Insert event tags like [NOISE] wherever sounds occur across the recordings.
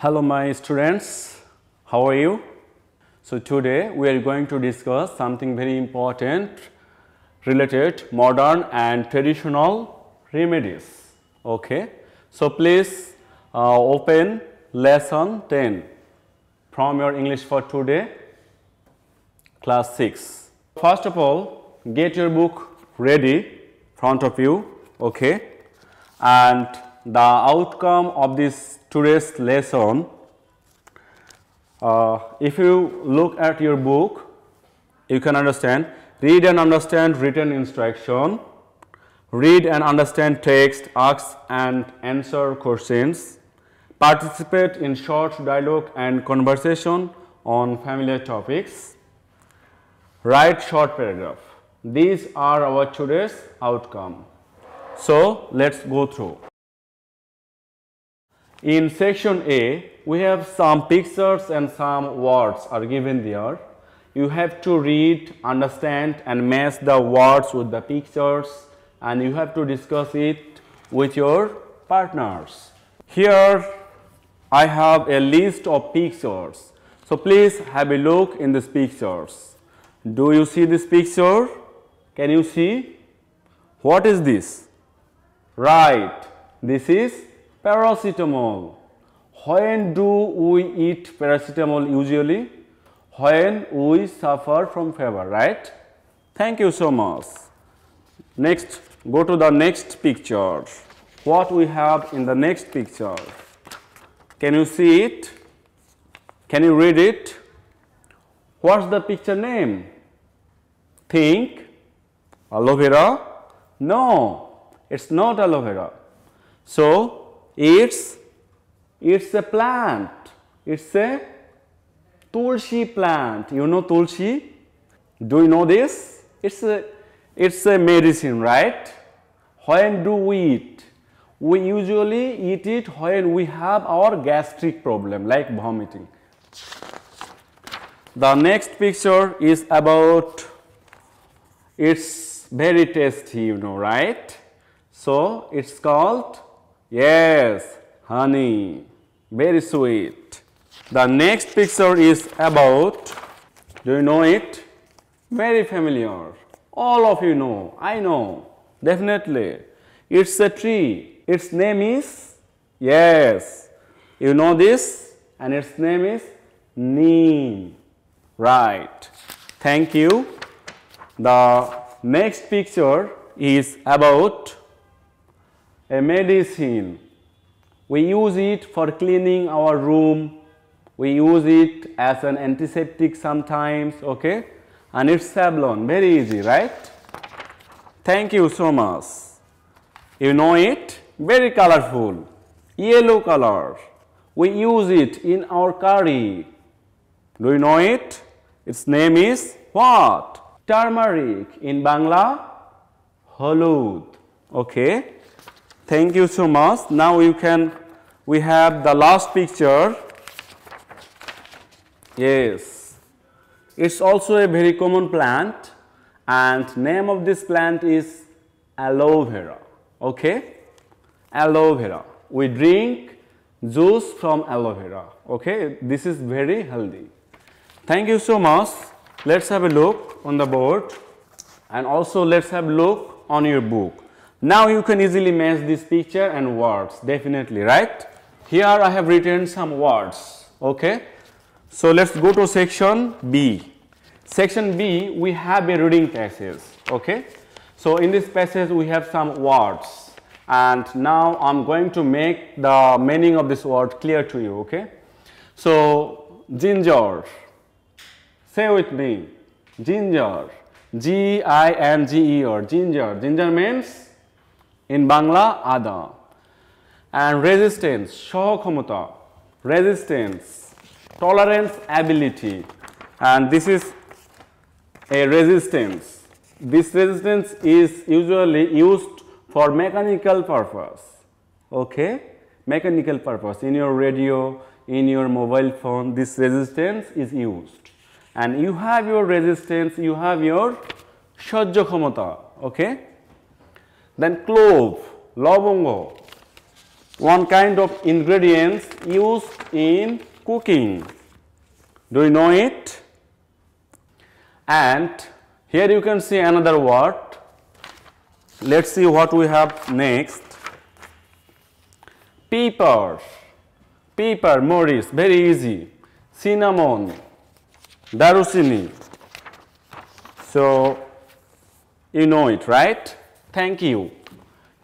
Hello my students, how are you? So today we are going to discuss something very important related modern and traditional remedies. Okay, so please uh, open lesson 10 from your English for today class 6. First of all, get your book ready front of you, okay? And the outcome of this today's lesson, uh, if you look at your book, you can understand, read and understand written instruction, read and understand text, ask and answer questions, participate in short dialogue and conversation on familiar topics, write short paragraph. These are our today's outcome. So, let us go through. In section A, we have some pictures and some words are given there. You have to read, understand and match the words with the pictures and you have to discuss it with your partners. Here I have a list of pictures. So, please have a look in these pictures. Do you see this picture? Can you see? What is this? Right, this is paracetamol. When do we eat paracetamol usually? When we suffer from fever, right? Thank you so much. Next, go to the next picture. What we have in the next picture? Can you see it? Can you read it? What's the picture name? Think aloe vera? No, it's not aloe vera. So, it's it's a plant. It's a tulsi plant. You know tulsi? Do you know this? It's a it's a medicine, right? When do we eat? We usually eat it when we have our gastric problem like vomiting. The next picture is about it's very tasty, you know, right? So, it's called yes, honey, very sweet. The next picture is about do you know it? Very familiar. All of you know, I know, definitely. It's a tree. Its name is yes. You know this and its name is neem. Right. Thank you. The next picture is about a medicine. We use it for cleaning our room. We use it as an antiseptic sometimes, okay? And it's Savlon, very easy, right? Thank you so much. You know it? Very colorful, yellow color. We use it in our curry. Do you know it? Its name is what? Turmeric. In Bangla, holud. Okay. Thank you so much. Now you can, we have the last picture. Yes. It's also a very common plant and name of this plant is aloe vera. Okay. Aloe vera. We drink juice from aloe vera. Okay. This is very healthy. Thank you so much. Let's have a look on the board and also let's have a look on your book. Now you can easily match this picture and words definitely right. Here I have written some words okay. So let's go to section B. Section B we have a reading passage okay. So in this passage we have some words and now I'm going to make the meaning of this word clear to you okay. So ginger say with me ginger G I N G E R ginger ginger means in Bangla Ada and resistance Shohokhomota resistance tolerance ability. And this is a resistance. This resistance is usually used for mechanical purpose. Okay? Mechanical purpose. In your radio in your mobile phone this resistance is used. And you have your resistance you have your shojjo okay then clove, lobongo, one kind of ingredients used in cooking. Do you know it? And here you can see another word. Let's see what we have next. Pepper. Pepper, Morris, very easy. Cinnamon, Darusini. So, you know it, right? Thank you.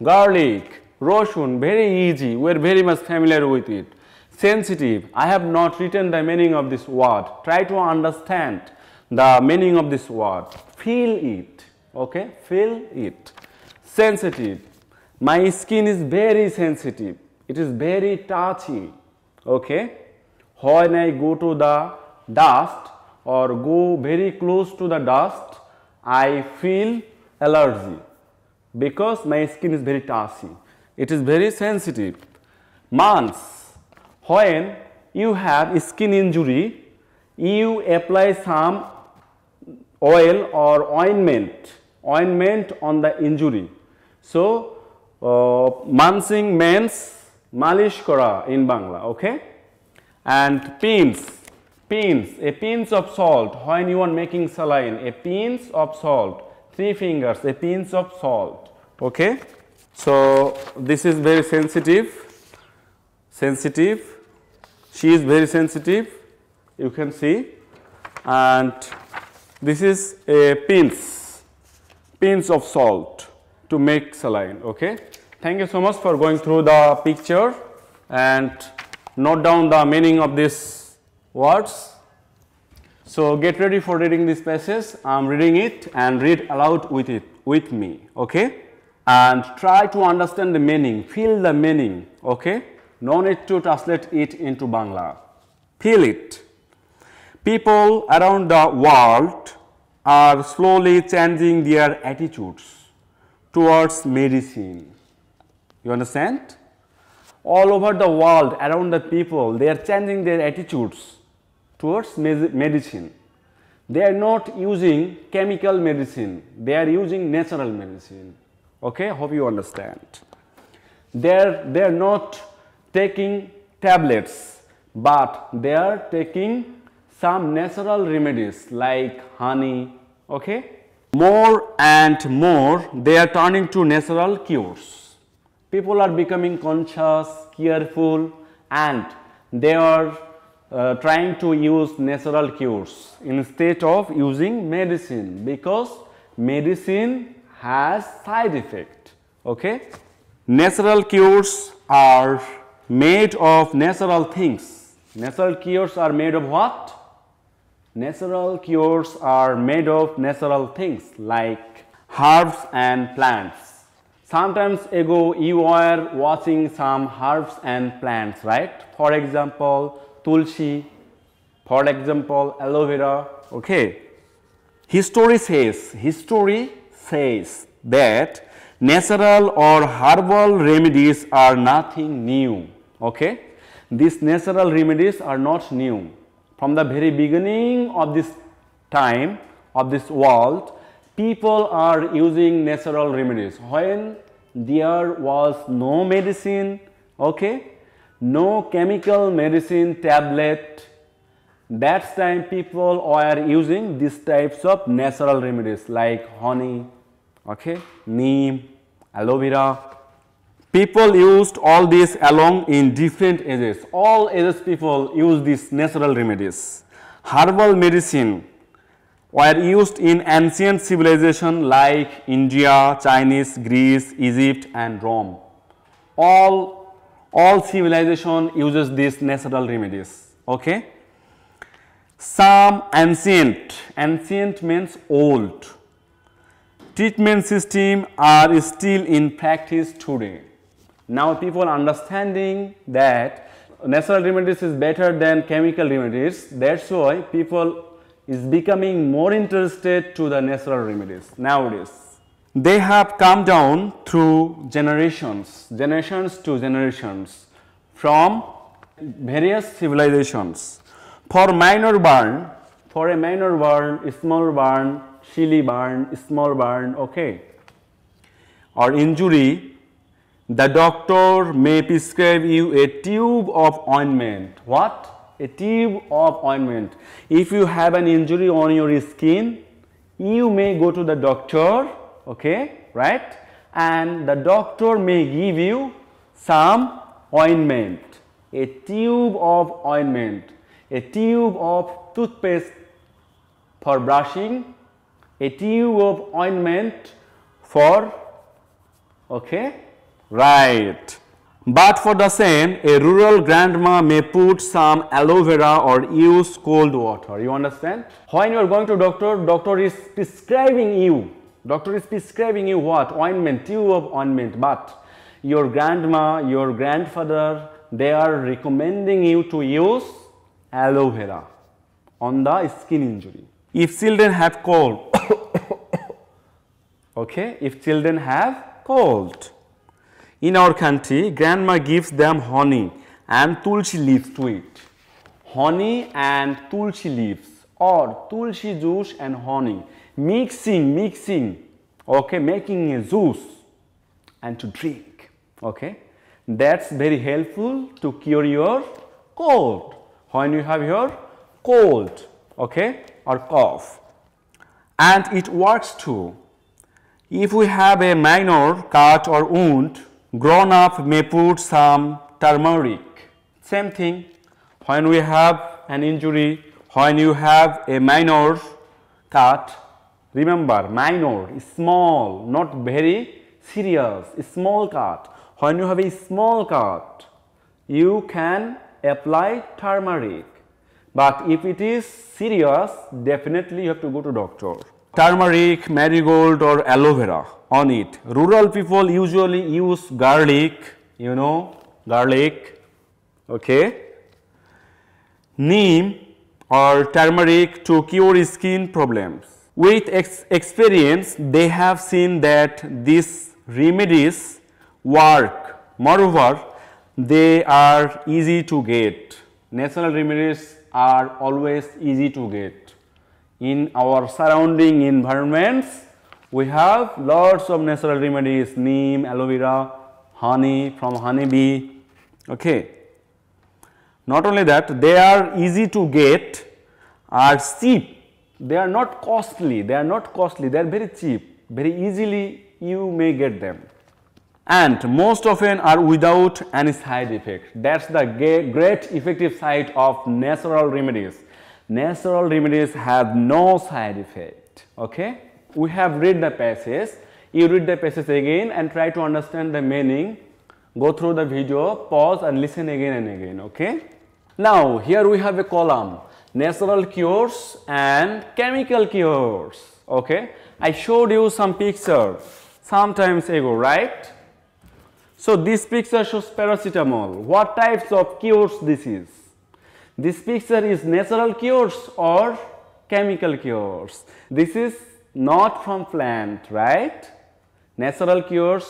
Garlic, Roshun, very easy. We're very much familiar with it. Sensitive, I have not written the meaning of this word. Try to understand the meaning of this word. Feel it, okay? Feel it. Sensitive, my skin is very sensitive. It is very touchy, okay? When I go to the dust or go very close to the dust, I feel allergy because my skin is very touchy. It is very sensitive. Months, when you have a skin injury, you apply some oil or ointment, ointment on the injury. So, uh, mansing means malish kora in Bangla, okay? And pins, pins, a pinch of salt when you are making saline, a pinch of salt, three fingers, a pinch of salt, okay? So, this is very sensitive, sensitive, she is very sensitive, you can see. And this is a pinch, pinch of salt to make saline, okay? Thank you so much for going through the picture. And note down the meaning of these words. So, get ready for reading this passage, I am reading it and read aloud with it with me, okay? and try to understand the meaning, feel the meaning, okay? No need to translate it into Bangla. Feel it. People around the world are slowly changing their attitudes towards medicine. You understand? All over the world, around the people, they are changing their attitudes towards medicine. They are not using chemical medicine, they are using natural medicine. Okay? Hope you understand. They're they're not taking tablets but they are taking some natural remedies like honey okay? More and more they are turning to natural cures. People are becoming conscious careful and they are uh, trying to use natural cures instead of using medicine because medicine has side effect okay? Natural cures are made of natural things. Natural cures are made of what? Natural cures are made of natural things like herbs and plants. Sometimes ago you were watching some herbs and plants right? For example tulsi for example aloe vera okay history says history says that natural or herbal remedies are nothing new. Okay? These natural remedies are not new. From the very beginning of this time of this world, people are using natural remedies. When there was no medicine, okay, no chemical medicine tablet, that time people were using these types of natural remedies like honey, okay, neem, aloe vera. People used all these along in different ages. All ages people use these natural remedies. Herbal medicine were used in ancient civilization like India, Chinese, Greece, Egypt and Rome. All, all civilization uses these natural remedies. Okay. Some ancient, ancient means old treatment system are still in practice today. Now people understanding that natural remedies is better than chemical remedies that's why people is becoming more interested to the natural remedies nowadays. They have come down through generations, generations to generations from various civilizations. For minor burn, for a minor burn, small burn, chilly burn, small burn, okay, or injury, the doctor may prescribe you a tube of ointment. What? A tube of ointment. If you have an injury on your skin, you may go to the doctor, okay, right? And the doctor may give you some ointment, a tube of ointment, a tube of toothpaste for brushing, a tube of ointment for, okay, right. But for the same, a rural grandma may put some aloe vera or use cold water. You understand? When you are going to doctor, doctor is prescribing you. Doctor is prescribing you what? Ointment, tube of ointment. But your grandma, your grandfather, they are recommending you to use aloe vera on the skin injury. If children have cold, [COUGHS] okay, if children have cold, in our country, grandma gives them honey and tulsi leaves to eat. Honey and tulsi leaves or tulsi juice and honey. Mixing, mixing, okay, making a juice and to drink, okay. That's very helpful to cure your cold. When you have your cold, okay, or cough. And it works too. If we have a minor cut or wound, grown up may put some turmeric. Same thing when we have an injury, when you have a minor cut, remember minor, small, not very serious, small cut. When you have a small cut, you can apply turmeric. But if it is serious, definitely you have to go to doctor. Turmeric, marigold or aloe vera on it. Rural people usually use garlic, you know, garlic, okay. Neem or turmeric to cure skin problems. With ex experience, they have seen that these remedies work. Moreover, they are easy to get. Natural remedies are always easy to get. In our surrounding environments, we have lots of natural remedies, neem, aloe vera, honey from honeybee. Okay. Not only that, they are easy to get, are cheap. They are not costly, they are not costly, they are very cheap, very easily you may get them and most often are without any side effect. That is the great effective side of natural remedies. Natural remedies have no side effect. Okay? We have read the passage. You read the passage again and try to understand the meaning. Go through the video, pause and listen again and again. Okay? Now, here we have a column natural cures and chemical cures. Okay? I showed you some pictures sometimes ago, right? So, this picture shows paracetamol. What types of cures this is? This picture is natural cures or chemical cures. This is not from plant, right? Natural cures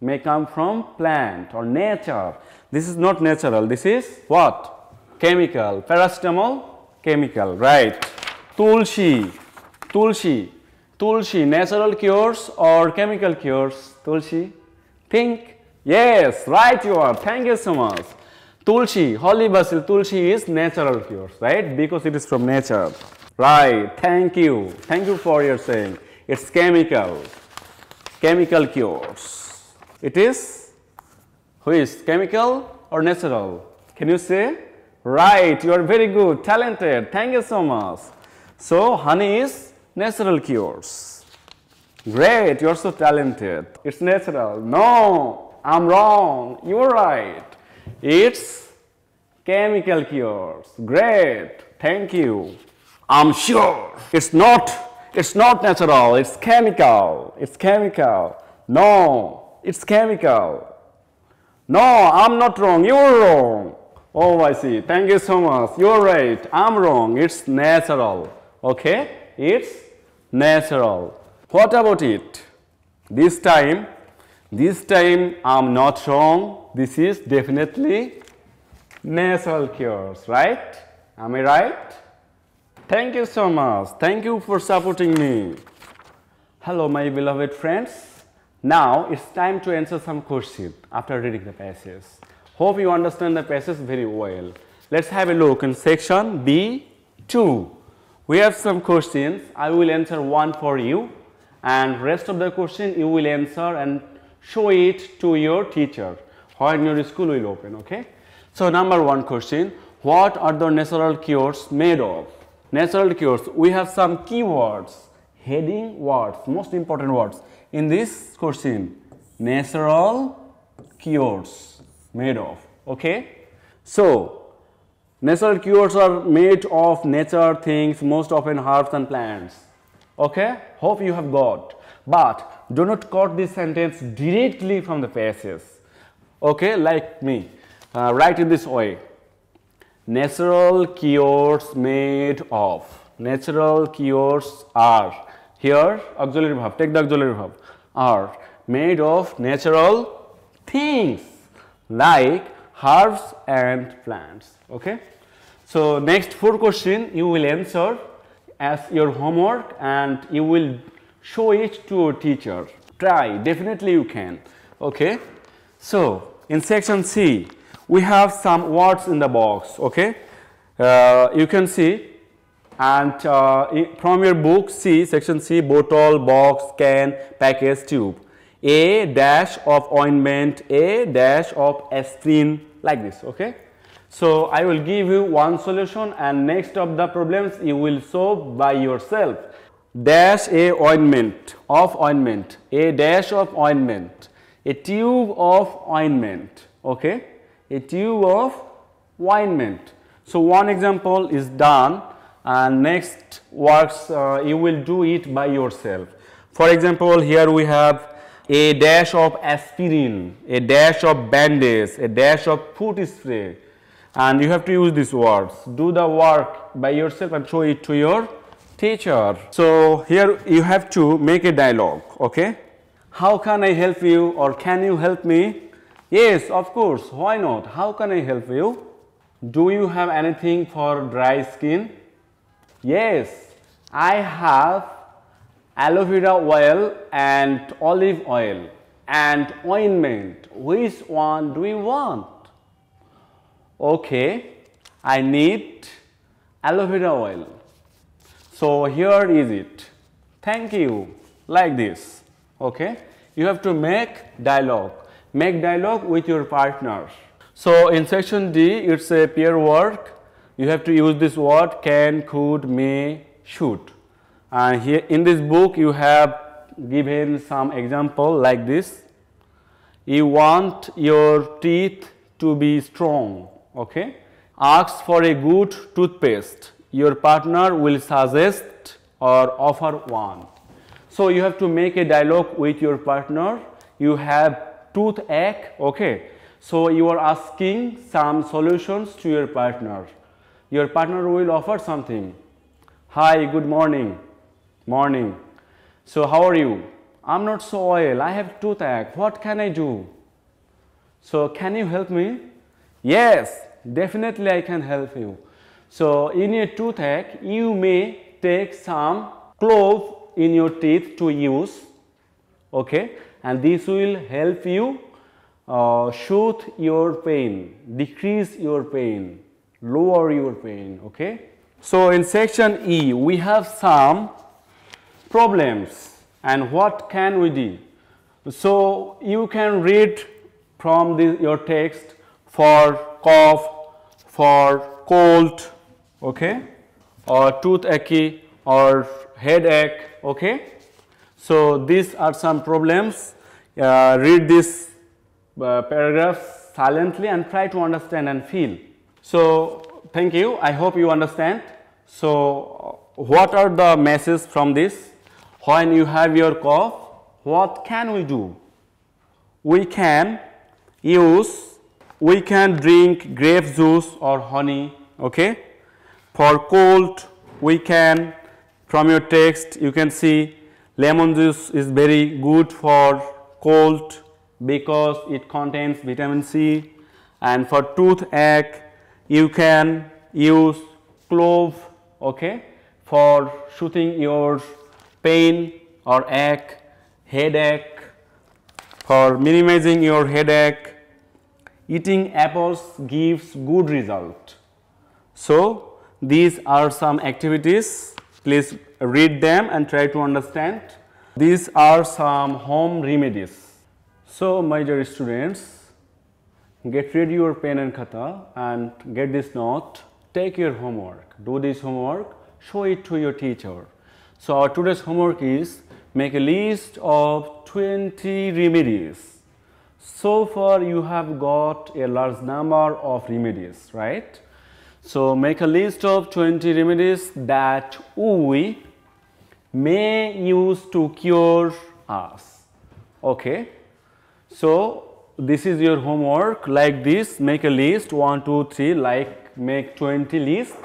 may come from plant or nature. This is not natural. This is what? Chemical. Paracetamol, chemical, right? Tulsi, tulsi, tulsi, natural cures or chemical cures? Tulsi, think Yes, right you are. Thank you so much. Tulsi, holy basil, tulsi is natural cures, right? Because it is from nature. Right, thank you. Thank you for your saying. It's chemical, chemical cures. It is, who is chemical or natural? Can you say? Right, you are very good, talented. Thank you so much. So, honey is natural cures. Great, you are so talented. It's natural. No, I'm wrong. You're right. It's chemical cures. Great. Thank you. I'm sure it's not it's not natural. It's chemical. It's chemical. No, it's chemical. No, I'm not wrong. You're wrong. Oh, I see. Thank you so much. You're right. I'm wrong. It's natural. Okay? It's natural. What about it? This time this time I'm not wrong. This is definitely nasal cures, right? Am I right? Thank you so much. Thank you for supporting me. Hello, my beloved friends. Now it's time to answer some questions after reading the passage. Hope you understand the passage very well. Let's have a look in section B2. We have some questions. I will answer one for you and rest of the question you will answer and show it to your teacher when your school will open. Okay. So number one question, what are the natural cures made of? Natural cures, we have some keywords, heading words, most important words in this question, natural cures made of, okay. So, natural cures are made of nature things, most often herbs and plants, okay. Hope you have got, but do not quote this sentence directly from the passage, okay, like me, uh, write in this way. Natural cures made of. Natural cures are. Here auxiliary verb. Take the auxiliary verb. Are made of natural things like herbs and plants. Okay? So next four question you will answer as your homework and you will show it to your teacher. Try definitely you can. Okay? So in section c we have some words in the box. Okay? Uh, you can see. And uh, from your book C section C bottle box can package tube a dash of ointment a dash of aspirin like this okay so i will give you one solution and next of the problems you will solve by yourself dash a ointment of ointment a dash of ointment a tube of ointment okay a tube of ointment. So, one example is done and next works uh, you will do it by yourself. For example, here we have a dash of aspirin, a dash of bandage, a dash of foot spray and you have to use these words. Do the work by yourself and show it to your teacher. So, here you have to make a dialogue, okay. How can I help you or can you help me? Yes, of course. Why not? How can I help you? Do you have anything for dry skin? Yes, I have aloe vera oil and olive oil and ointment. Which one do we want? Okay, I need aloe vera oil. So here is it. Thank you. Like this. Okay, you have to make dialogue make dialogue with your partners. So, in section D it is a pair work you have to use this word can, could, may, should and here in this book you have given some example like this. You want your teeth to be strong, okay. Ask for a good toothpaste, your partner will suggest or offer one. So, you have to make a dialogue with your partner, you have toothache okay so you are asking some solutions to your partner your partner will offer something hi good morning morning. So how are you? I'm not so well. I have toothache. What can i do? So can you help me? Yes definitely i can help you. So in your toothache you may take some clove in your teeth to use okay? And this will help you uh, your pain, decrease your pain, lower your pain. Okay. So, in section E we have some problems and what can we do. So, you can read from your text for cough, for cold okay, or toothache or headache. Okay. So, these are some problems uh, read this uh, paragraph silently and try to understand and feel. So, thank you I hope you understand. So, what are the messages from this? When you have your cough what can we do? We can use we can drink grape juice or honey okay. For cold we can from your text you can see lemon juice is very good for cold because it contains vitamin C and for toothache you can use clove okay, for soothing your pain or ache, headache for minimizing your headache eating apples gives good result. So these are some activities. Please read them and try to understand. These are some home remedies. So my dear students get ready your pen and khata and get this note. Take your homework. Do this homework. Show it to your teacher so our today's homework is make a list of 20 remedies. So far you have got a large number of remedies right? So make a list of 20 remedies that we may use to cure us. Okay? So this is your homework. Like this make a list. 1 2 3 like make 20 list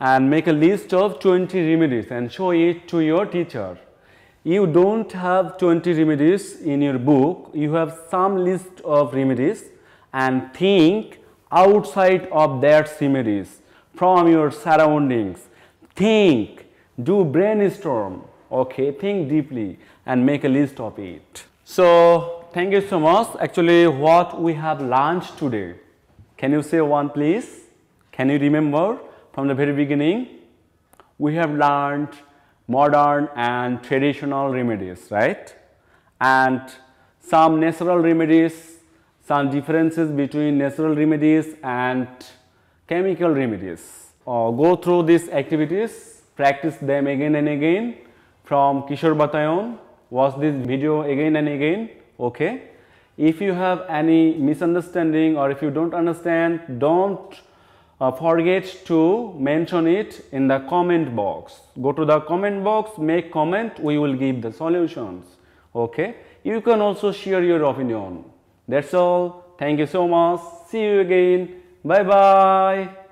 and make a list of 20 remedies and show it to your teacher. You don't have 20 remedies in your book. You have some list of remedies and think outside of that remedies from your surroundings. Think do brainstorm okay think deeply and make a list of it. So thank you so much. Actually, what we have launched today, can you say one please? Can you remember from the very beginning? We have learned modern and traditional remedies, right? And some natural remedies, some differences between natural remedies and chemical remedies. Uh, go through these activities, practice them again and again from Kishore Batayan. Watch this video again and again okay if you have any misunderstanding or if you don't understand don't uh, forget to mention it in the comment box. Go to the comment box make comment we will give the solutions. Okay? You can also share your opinion. That's all. Thank you so much. See you again. Bye bye